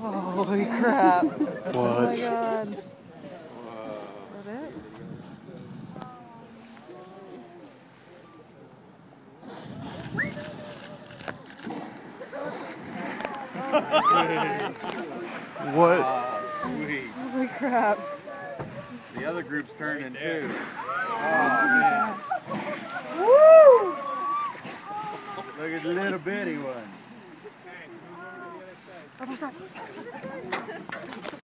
Holy crap. What? Oh my god. What? Oh, sweet. Holy crap. The other group's turning right too. Oh, man. Woo! Look at the little bitty one. Ờ, Apa